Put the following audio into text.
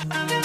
I'm